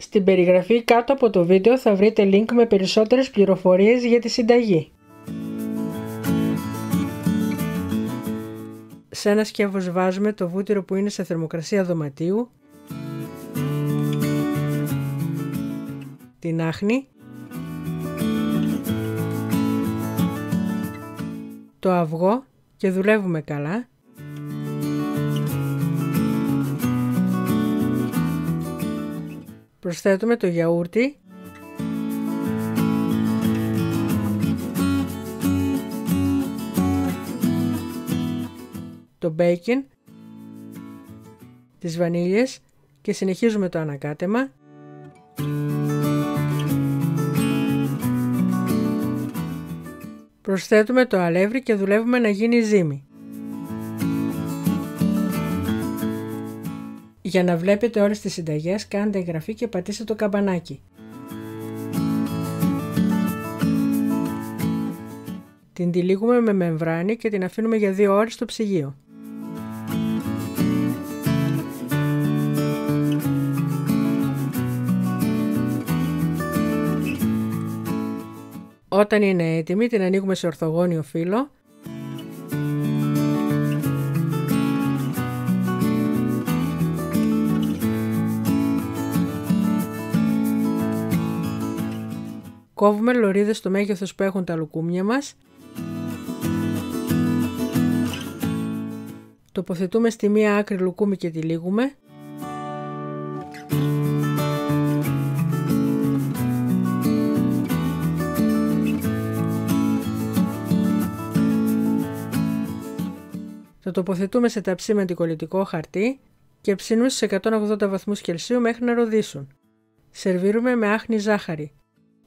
Στην περιγραφή κάτω από το βίντεο θα βρείτε link με περισσότερες πληροφορίες για τη συνταγή. Σε ένα σκεύος βάζουμε το βούτυρο που είναι σε θερμοκρασία δωματίου, την άχνη, το αυγό και δουλεύουμε καλά. Προσθέτουμε το γιαούρτι το μπέικιν, τις βανίλιες και συνεχίζουμε το ανακάτεμα. Προσθέτουμε το αλεύρι και δουλεύουμε να γίνει ζύμη. Για να βλέπετε όλες τις συνταγές κάντε εγγραφή και πατήστε το καμπανάκι. Την τυλίγουμε με μεμβράνη και την αφήνουμε για 2 ώρες στο ψυγείο. Όταν είναι έτοιμη την ανοίγουμε σε ορθογώνιο φύλλο Κόβουμε λωρίδες στο μέγεθος που έχουν τα λουκούμια μας. Τοποθετούμε στη μία άκρη λουκούμι και τυλίγουμε. Το τοποθετούμε σε ταψί με αντικολλητικό χαρτί και ψήνουμε στους 180 βαθμούς Κελσίου μέχρι να ροδίσουν. Σερβίρουμε με άχνη ζάχαρη.